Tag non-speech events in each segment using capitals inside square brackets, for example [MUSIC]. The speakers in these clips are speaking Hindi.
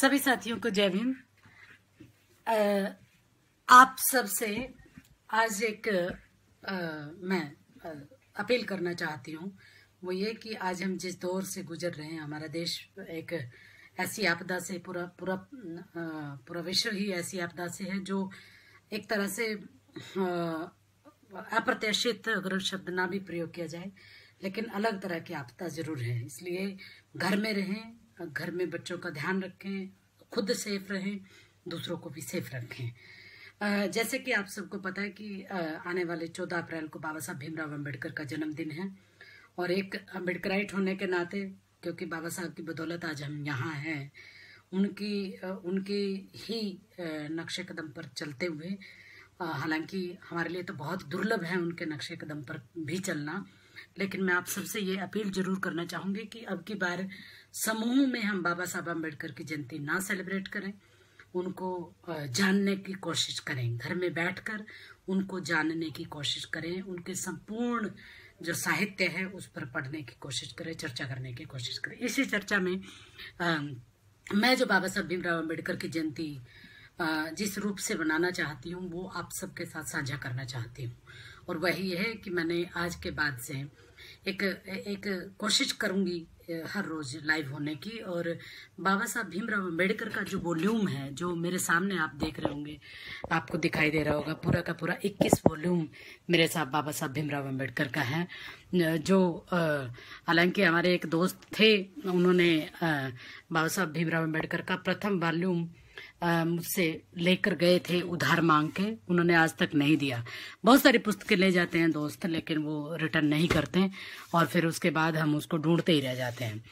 सभी साथियों को जय अ, आप सबसे आज एक अ, मैं अ, अपील करना चाहती हूँ। वो ये कि आज हम जिस दौर से गुजर रहे हैं हमारा देश एक ऐसी आपदा से पूरा पूरा पूरा विश्व ही ऐसी आपदा से है जो एक तरह से अप्रत्याशित अगर शब्द ना भी प्रयोग किया जाए लेकिन अलग तरह की आपदा ज़रूर है। इसलिए घर में रहें घर में बच्चों का ध्यान रखें, खुद सेफ़ रहें, दूसरों को भी सेफ़ रखें। जैसे कि आप सबको पता है कि आने वाले 14 अप्रैल को बाबा साहब भीमराव अंबेडकर का जन्मदिन है और एक अम्बेडकराइट होने के नाते, क्योंकि बाबा साहब की बदौलत आज हम यहाँ हैं, उनकी उनकी ही नक्शे कदम पर चलते हुए हालाँकि हमारे लिए तो बहुत दुर्लभ है उनके नक्शे कदम पर भी चलना, लेकिन मैं आप सबसे ये अपील ज़रूर करना चाहूँगी कि अब की बार समूह में हम बाबा साहब अंबेडकर की जयंती ना सेलिब्रेट करें उनको जानने की कोशिश करें घर में बैठकर उनको जानने की कोशिश करें उनके संपूर्ण जो साहित्य है उस पर पढ़ने की कोशिश करें चर्चा करने की कोशिश करें। इसी चर्चा में अ, मैं जो बाबा साहब भीमराव अंबेडकर की जयंती जिस रूप से बनाना चाहती हूँ वो आप सबके साथ साझा करना चाहती हूँ। और वही है कि मैंने आज के बाद से एक एक कोशिश करूँगी हर रोज लाइव होने की। और बाबा साहब भीमराव अंबेडकर का जो वॉल्यूम है, जो मेरे सामने आप देख रहे होंगे, आपको दिखाई दे रहा होगा, पूरा का पूरा 21 वॉल्यूम मेरे साथ बाबा साहब भीमराव अंबेडकर का है। जो हालाँकि हमारे एक दोस्त थे, उन्होंने बाबा साहब भीमराव अंबेडकर का प्रथम वॉल्यूम मुझसे लेकर गए थे उधार मांग के। उन्होंने आज तक नहीं दिया। बहुत सारी पुस्तकें ले जाते हैं दोस्त लेकिन वो रिटर्न नहीं करते और फिर उसके बाद हम उसको ढूंढते ही रह जाते हैं।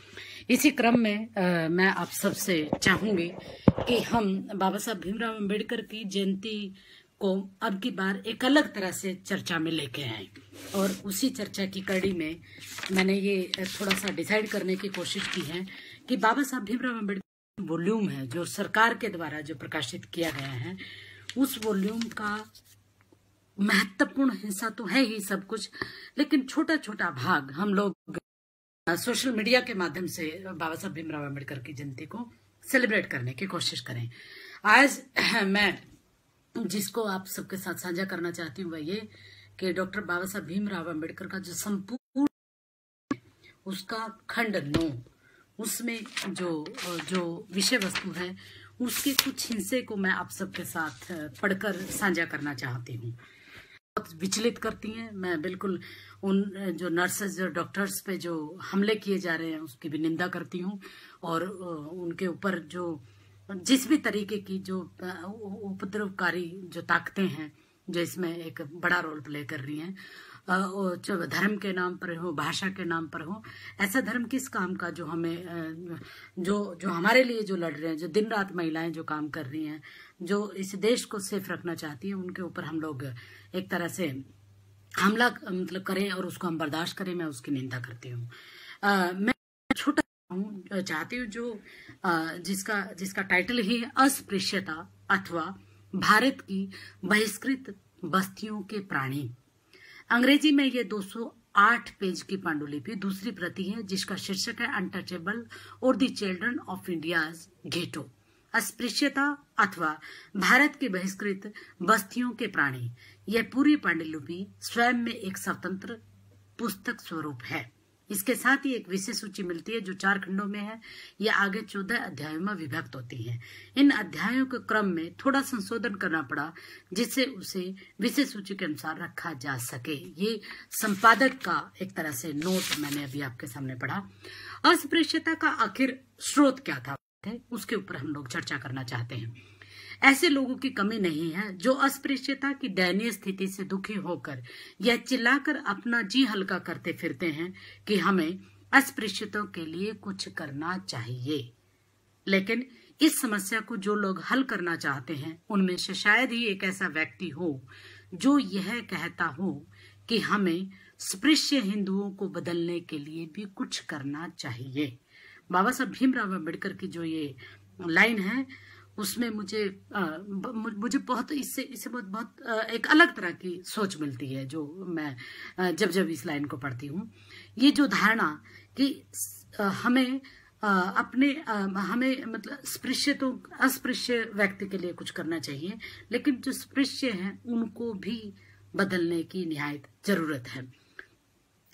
इसी क्रम में अ, मैं आप सबसे चाहूँगी कि हम बाबा साहब भीमराव अंबेडकर की जयंती को अब की बार एक अलग तरह से चर्चा में लेके आए। और उसी चर्चा की कड़ी में मैंने ये थोड़ा सा डिसाइड करने की कोशिश की है कि बाबा साहब भीमराव अंबेडकर वॉल्यूम है जो सरकार के द्वारा जो प्रकाशित किया गया है, उस वॉल्यूम का महत्वपूर्ण हिस्सा तो है ही सब कुछ, लेकिन छोटा छोटा भाग हम लोग सोशल मीडिया के माध्यम से बाबा साहब भीमराव अंबेडकर की जयंती को सेलिब्रेट करने की कोशिश करें। आज [CLEARS THROAT] मैं जिसको आप सबके साथ साझा करना चाहती हूँ, वह ये कि डॉक्टर बाबा साहब भीमराव अंबेडकर का जो संपूर्ण, उसका खंड नौ उसमें जो जो विषय वस्तु है, उसके कुछ हिस्से को मैं आप सबके साथ पढ़कर साझा करना चाहती हूँ। बहुत विचलित करती हैं। मैं बिल्कुल उन जो नर्सेज और डॉक्टर्स पे जो हमले किए जा रहे हैं, उसकी भी निंदा करती हूँ। और उनके ऊपर जो, जिस भी तरीके की जो उपद्रवकारी जो ताकतें हैं, जो इसमें एक बड़ा रोल प्ले कर रही हैं जो धर्म के नाम पर हो, भाषा के नाम पर हो, ऐसा धर्म किस काम का जो हमें जो जो हमारे लिए जो लड़ रहे हैं, जो दिन रात महिलाएँ जो काम कर रही हैं, जो इस देश को सेफ़ रखना चाहती हैं, उनके ऊपर हम लोग एक तरह से हमला मतलब करें और उसको हम बर्दाश्त करें, मैं उसकी निंदा करती हूँ। मैं छोटा हूँ चाहती हूँ जो जिसका जिसका टाइटल है अस्पृश्यता अथवा भारत की बहिष्कृत बस्तियों के प्राणी। अंग्रेज़ी में ये 208 पेज की पांडुलिपि दूसरी प्रति है, जिसका शीर्षक है अनटचेबल और the children of India's ghetto अस्पृश्यता अथवा भारत की बहिष्कृत बस्तियों के प्राणी, यह पूरी पांडुलिपि स्वयं में एक स्वतंत्र पुस्तक स्वरूप है। इसके साथ ही एक विशेष सूची मिलती है जो चार खंडों में है। यह आगे चौदह अध्यायों में विभक्त होती है। इन अध्यायों के क्रम में थोड़ा संशोधन करना पड़ा, जिससे उसे विशेष सूची के अनुसार रखा जा सके। ये संपादक का एक तरह से नोट मैंने अभी आपके सामने पढ़ा। अस्पृश्यता का आखिर स्रोत क्या था? उसके ऊपर हम लोग चर्चा करना चाहते हैं। ऐसे लोगों की कमी नहीं है, जो अस्पृश्यता की दयनीय स्थिति से दुखी होकर यह चिल्लाकर अपना जी हल्का करते फिरते हैं कि हमें अस्पृश्यतों के लिए कुछ करना चाहिए। लेकिन इस समस्या को जो लोग हल करना चाहते हैं, उनमें से शायद ही एक ऐसा व्यक्ति हो, जो यह कहता हो कि हमें स्पृश्य हिंदुओं को बदलने के लिए भी कुछ करना चाहिए। बाबा साहब भीमराव अंबेडकर की जो ये लाइन है उसमें मुझे आ, मुझे बहुत इससे इससे बहुत बहुत एक अलग तरह की सोच मिलती है जो मैं जब जब इस लाइन को पढ़ती हूँ। ये जो धारणा कि हमें अपने हमें मतलब स्पृश्य तो अस्पृश्य व्यक्ति के लिए कुछ करना चाहिए लेकिन जो स्पृश्य हैं उनको भी बदलने की निहायत ज़रूरत है।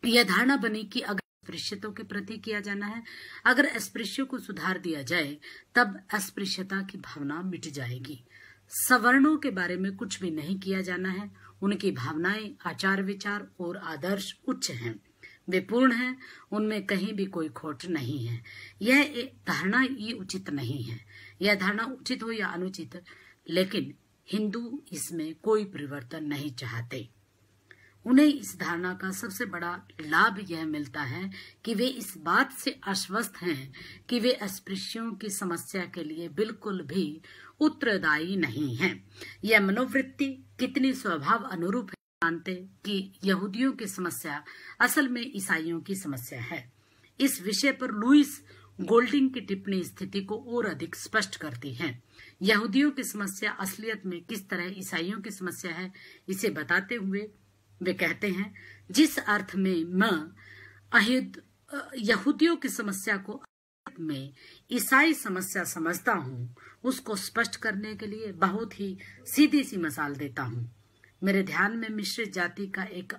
यह धारणा बनी कि अगर अस्पृश्यता के प्रति किया जाना है। अगर अस्पृश्य को सुधार दिया जाए, तब अस्पृश्यता की भावना मिट जाएगी। सवर्णों के बारे में कुछ भी नहीं किया जाना है। उनकी भावनाएँ आचार विचार और आदर्श उच्च हैं। वे पूर्ण हैं, उनमें कहीं भी कोई खोट नहीं है। यह धारणा ये उचित नहीं है। यह धारणा उचित हो या अनुचित, लेकिन हिंदू इसमें कोई परिवर्तन नहीं चाहते। उन्हें इस धारणा का सबसे बड़ा लाभ यह मिलता है कि वे इस बात से आश्वस्त हैं कि वे अस्पृश्यों की समस्या के लिए बिल्कुल भी उत्तरदायी नहीं हैं। यह मनोवृत्ति कितनी स्वभाव अनुरूप है, मानते कि यहूदियों की समस्या असल में ईसाइयों की समस्या है इस विषय पर लुइस गोल्डिंग की टिप्पणी स्थिति को और अधिक स्पष्ट करती है यहूदियों की समस्या असलियत में किस तरह ईसाइयों की समस्या है, इसे बताते हुए वे कहते हैं, जिस अर्थ में मैं अहिद यहूदियों की समस्या को में ईसाई समस्या समझता हूँ, उसको स्पष्ट करने के लिए बहुत ही सीधी सी मिसाल देता हूँ। मेरे ध्यान में मिश्रित जाति का एक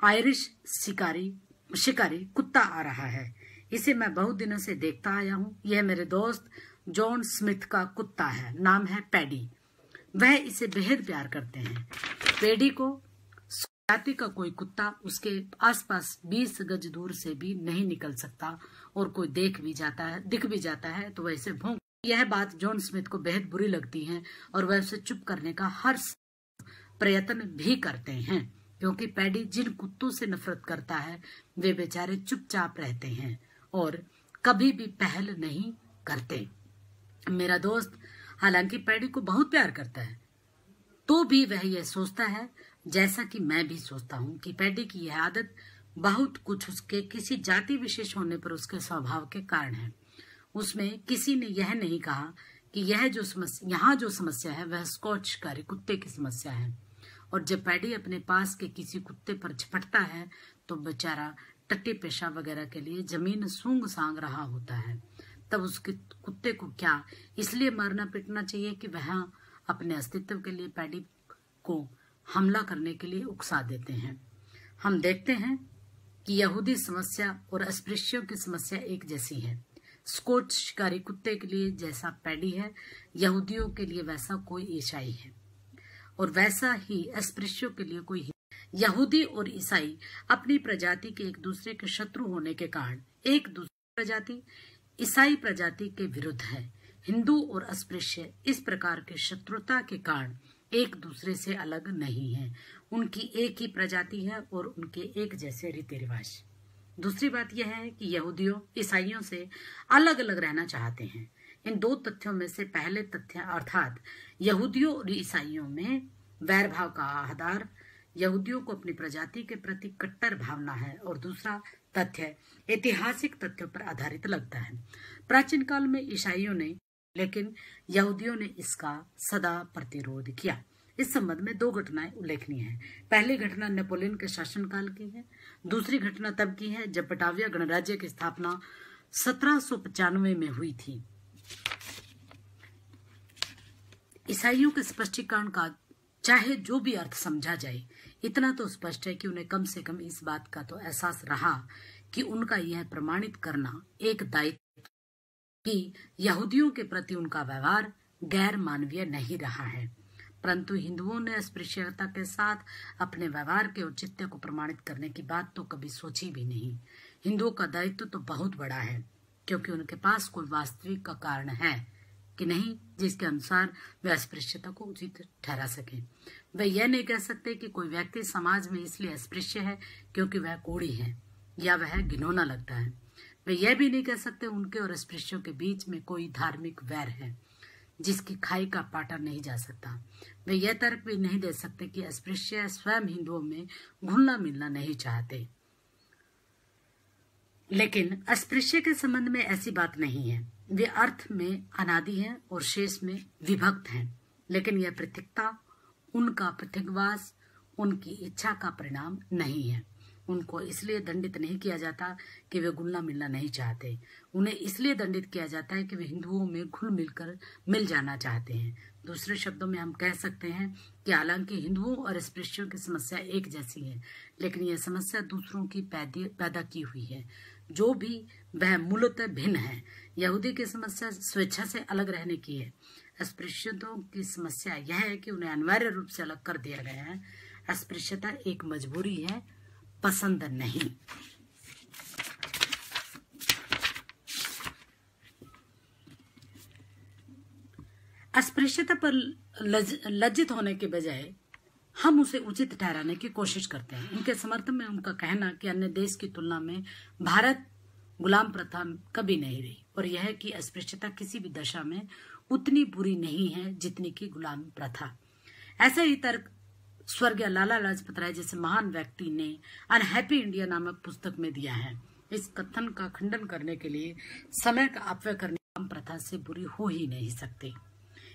आयरिश शिकारी शिकारी कुत्ता आ रहा है। इसे मैं बहुत दिनों से देखता आया हूँ। यह मेरे दोस्त जॉन स्मिथ का कुत्ता है, नाम है पैडी। वह इसे बेहद प्यार करते हैं। पेडी को जाति का कोई कुत्ता उसके आसपास 20 गज दूर से भी नहीं निकल सकता और कोई देख भी जाता है, दिख भी जाता है तो वैसे भोंक यह बात जॉन स्मिथ को बेहद बुरी लगती है और वह उसे चुप करने का हर प्रयत्न भी करते हैं, क्योंकि पैडी जिन कुत्तों से नफरत करता है, वे बेचारे चुपचाप रहते हैं और कभी भी पहल नहीं करते। मेरा दोस्त हालाँकि पैडी को बहुत प्यार करता है तो भी वह यह सोचता है जैसा कि मैं भी सोचता हूँ कि पैडी की यह आदत बहुत कुछ उसके किसी जाति विशेष होने पर उसके स्वभाव के कारण है। उसमें किसी ने यह नहीं कहा कि यह जो समस्या यहाँ जो समस्या है, वह स्कॉच कारी कुत्ते की समस्या है। और जब पैडी अपने पास के किसी कुत्ते पर झपटता है तो बेचारा टट्टी पेशा वगैरह के लिए ज़मीन सूंग सांग रहा होता है। तब उसके कुत्ते को क्या इसलिए मारना पीटना चाहिए कि वह अपने अस्तित्व के लिए पैडी को हमला करने के लिए उकसा देते हैं। हम देखते हैं कि यहूदी समस्या और अस्पृश्यों की समस्या एक जैसी है। स्कोट शिकारी कुत्ते के लिए जैसा पैडी है, यहूदियों के लिए वैसा कोई ईसाई है। और वैसा ही अस्पृश्यों के लिए कोई यहूदी और ईसाई अपनी प्रजाति के एक दूसरे के शत्रु होने के कारण एक दूसरी प्रजाति, ईसाई प्रजाति के विरुद्ध है। हिंदू और अस्पृश्य इस प्रकार के शत्रुता के कारण एक दूसरे से अलग नहीं है। उनकी एक ही प्रजाति है और उनके एक जैसे रीति रिवाज दूसरी बात यह है कि यहूदियों, ईसाइयों से अलग अलग रहना चाहते हैं। इन दो तथ्यों में से पहले तथ्य अर्थात यहूदियों और ईसाइयों में वैर भाव का आधार, यहूदियों को अपनी प्रजाति के प्रति कट्टर भावना है और दूसरा तथ्य ऐतिहासिक तथ्यों पर आधारित लगता है। प्राचीन काल में ईसाइयों ने लेकिन यहूदियों ने इसका सदा प्रतिरोध किया। इस संबंध में दो घटनाएँ उल्लेखनीय हैं। पहली घटना नेपोलियन के शासनकाल की है। दूसरी घटना तब की है जब पटाविया गणराज्य की स्थापना सत्रह में हुई थी। ईसाइयों के स्पष्टीकरण का चाहे जो भी अर्थ समझा जाए, इतना तो स्पष्ट है कि उन्हें कम से कम इस बात का तो एहसास रहा कि उनका यह प्रमाणित करना एक दायित्व कि यहूदियों के प्रति उनका व्यवहार गैर मानवीय नहीं रहा है। परंतु हिंदुओं ने अस्पृश्यता के साथ अपने व्यवहार के औचित्य को प्रमाणित करने की बात तो कभी सोची भी नहीं। हिंदुओं का दायित्व तो बहुत बड़ा है, क्योंकि उनके पास कोई वास्तविक का कारण है कि नहीं, जिसके अनुसार वे अस्पृश्यता को उचित ठहरा सके। वे यह नहीं कह सकते कि कोई व्यक्ति समाज में इसलिए अस्पृश्य है क्योंकि वह कोड़ी है या वह घिनौना लगता है। वे यह भी नहीं कह सकते उनके और स्पृश्यों के बीच में कोई धार्मिक वैर है, जिसकी खाई का पाटा नहीं जा सकता। वे यह तर्क भी नहीं दे सकते कि अस्पृश्य स्वयं हिंदुओं में घुलना मिलना नहीं चाहते। लेकिन अस्पृश्य के संबंध में ऐसी बात नहीं है। वे अर्थ में अनादि हैं और शेष में विभक्त हैं, लेकिन यह पृथकता उनका पृथकवास उनकी इच्छा का परिणाम नहीं है। उनको इसलिए दंडित नहीं किया जाता कि वे घुलना मिलना नहीं चाहते। उन्हें इसलिए दंडित किया जाता है कि वे हिंदुओं में घुल मिलकर मिल जाना चाहते हैं। दूसरे शब्दों में हम कह सकते हैं कि हालाँकि हिंदुओं और स्पृश्यों की समस्या एक जैसी है, लेकिन यह समस्या दूसरों की पैदा की हुई है। जो भी, वह मूलतः भिन्न है। यहूदी की समस्या स्वेच्छा से अलग रहने की है। अस्पृश्यतों की समस्या यह है कि उन्हें अनिवार्य रूप से अलग कर दिया गया है। अस्पृश्यता एक मजबूरी है पसंद नहीं। अस्पृश्यता पर लज, लज्जित होने के बजाय हम उसे उचित ठहराने की कोशिश करते हैं। उनके समर्थन में उनका कहना कि अन्य देश की तुलना में भारत गुलाम प्रथा कभी नहीं रही और यह है कि अस्पृश्यता किसी भी दशा में उतनी बुरी नहीं है जितनी की गुलाम प्रथा। ऐसा ही तर्क स्वर्गीय लाला लाजपत राय जैसे महान व्यक्ति ने अनहैप्पी इंडिया नामक पुस्तक में दिया है। इस कथन का खंडन करने के लिए समय का अपव्य करने प्रथा से बुरी हो ही नहीं सकती।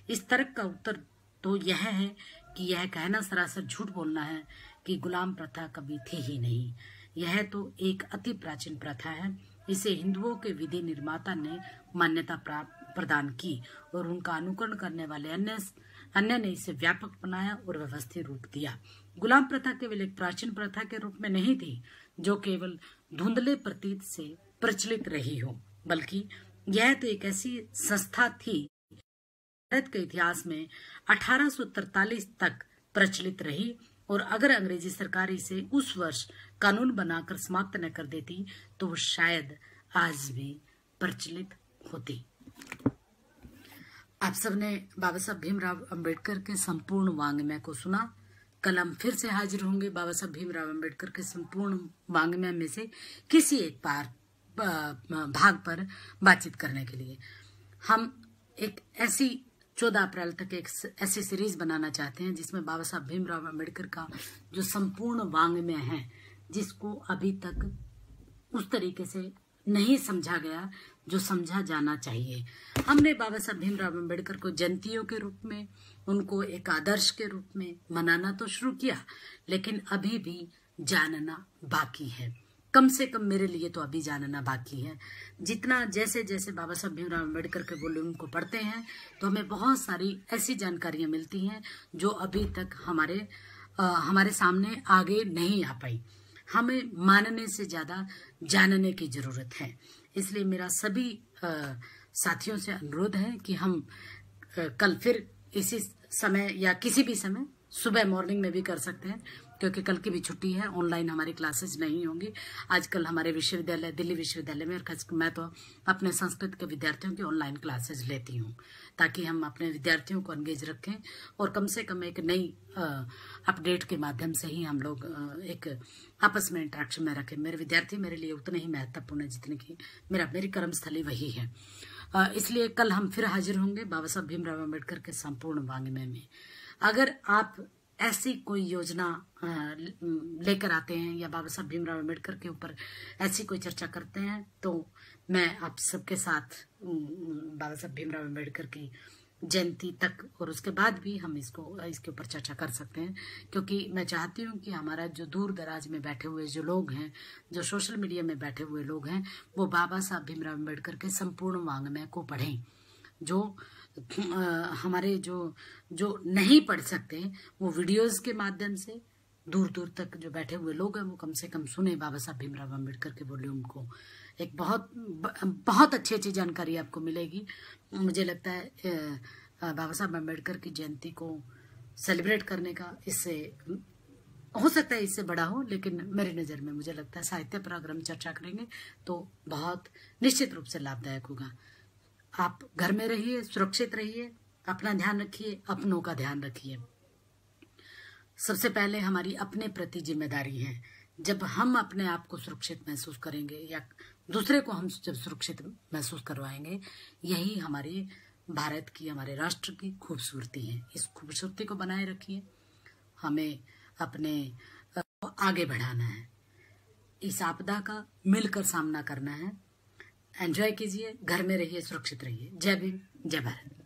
इस तर्क का उत्तर तो यह है कि यह कहना सरासर झूठ बोलना है कि गुलाम प्रथा कभी थी ही नहीं। यह तो एक अति प्राचीन प्रथा है। इसे हिंदुओं के विधि निर्माता ने मान्यता प्रदान की और उनका अनुकरण करने वाले अन्य अन्य ने इसे व्यापक बनाया और व्यवस्थित रूप दिया। गुलाम प्रथा केवल एक प्राचीन प्रथा के रूप में नहीं थी, जो केवल धुंधले प्रतीत से प्रचलित रही हो, बल्कि यह तो एक ऐसी संस्था थी, भारत के इतिहास में 1843 तक प्रचलित रही और अगर अंग्रेज़ी सरकार इसे उस वर्ष कानून बनाकर समाप्त न कर देती तो वो शायद आज भी प्रचलित होती। आप सबने, बाबा साहब भीमराव अंबेडकर के संपूर्ण वांग्मय को सुना। कल हम फिर से हाजिर होंगे बाबा साहब भीमराव अंबेडकर के संपूर्ण वांग्मय में से किसी एक बार भाग पर बातचीत करने के लिए। हम एक ऐसी चौदह अप्रैल तक एक ऐसी सीरीज़ बनाना चाहते हैं, जिसमें बाबा साहब भीमराव अंबेडकर का जो संपूर्ण वांग्मय है, जिसको अभी तक उस तरीके से नहीं समझा गया जो समझा जाना चाहिए। हमने बाबा साहब भीमराव अंबेडकर को जयंतियों के रूप में उनको एक आदर्श के रूप में मनाना तो शुरू किया लेकिन अभी भी जानना बाकी है। कम से कम मेरे लिए तो अभी जानना बाकी है। जितना जैसे जैसे बाबा साहब भीमराव अंबेडकर के बोले को पढ़ते हैं तो हमें बहुत सारी ऐसी जानकारियाँ मिलती हैं जो अभी तक हमारे आ, हमारे सामने आगे नहीं आ पाई। हमें मानने से ज़्यादा जानने की ज़रूरत है। इसलिए मेरा सभी साथियों से अनुरोध है कि हम कल फिर इसी समय या किसी भी समय सुबह मॉर्निंग में भी कर सकते हैं। क्योंकि कल की भी छुट्टी है ऑनलाइन हमारी क्लासेस नहीं होंगी। आजकल हमारे विश्वविद्यालय, दिल्ली विश्वविद्यालय में, और मैं तो अपने संस्कृत के विद्यार्थियों की ऑनलाइन क्लासेस लेती हूँ, ताकि हम अपने विद्यार्थियों को एंगेज रखें, और कम से कम एक नई अपडेट के माध्यम से ही हम लोग एक आपस में इंटरेक्शन में रखें। मेरे विद्यार्थी मेरे लिए उतने ही महत्वपूर्ण है जितने की मेरा, मेरी कर्मस्थली वही है। इसलिए कल हम फिर हाजिर होंगे बाबा साहब भीमराव अंबेडकर के संपूर्ण वांग्मय में। अगर आप ऐसी कोई योजना लेकर आते हैं या बाबा साहब भीमराव अंबेडकर के ऊपर ऐसी कोई चर्चा करते हैं तो मैं आप सबके साथ बाबा साहब भीमराव अंबेडकर की जयंती तक और उसके बाद भी हम इसको, इसके ऊपर चर्चा कर सकते हैं। क्योंकि मैं चाहती हूँ कि हमारा जो दूर दराज में बैठे हुए जो लोग हैं, जो सोशल मीडिया में बैठे हुए लोग हैं, वो बाबा साहब भीमराव अंबेडकर के संपूर्ण वांग्मय को पढ़ें, जो हमारे जो जो नहीं पढ़ सकते, वो वीडियोस के माध्यम से दूर दूर तक जो बैठे हुए लोग हैं, वो कम से कम सुने। बाबा साहब भीमराव अंबेडकर के वॉल्यूम को। एक बहुत बहुत अच्छी अच्छी जानकारी आपको मिलेगी। मुझे लगता है बाबा साहब अंबेडकर की जयंती को सेलिब्रेट करने का इससे, हो सकता है इससे बड़ा हो, लेकिन मेरी नज़र में मुझे लगता है साहित्य पर अगर हम चर्चा करेंगे तो बहुत निश्चित रूप से लाभदायक होगा। आप घर में रहिए, सुरक्षित रहिए, अपना ध्यान रखिए, अपनों का ध्यान रखिए। सबसे पहले हमारी अपने प्रति ज़िम्मेदारी है। जब हम अपने आप को सुरक्षित महसूस करेंगे या दूसरे को हम जब सुरक्षित महसूस करवाएँगे, यही हमारे भारत की, हमारे राष्ट्र की खूबसूरती है। इस खूबसूरती को बनाए रखिए। हमें अपने आगे बढ़ाना है। इस आपदा का मिलकर सामना करना है। एंजॉय कीजिए घर में रहिए सुरक्षित रहिए। जय भीम जय भारत।